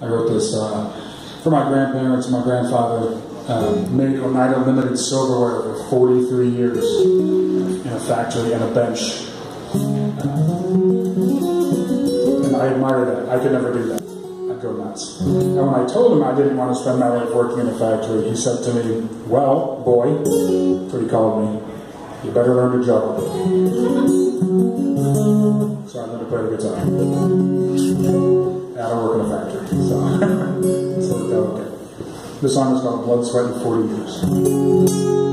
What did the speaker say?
I wrote this uh, for my grandparents, my grandfather. Um, made Oneida Limited silverware for 43 years in a factory and a bench. and I admire that. I could never do that. I'd go nuts. And when I told him I didn't want to spend my life working in a factory, he said to me, Well, boy, that's what he called me, you better learn to juggle. So I learned to play the guitar. The song is called Blood, Sweat, and 40 Years.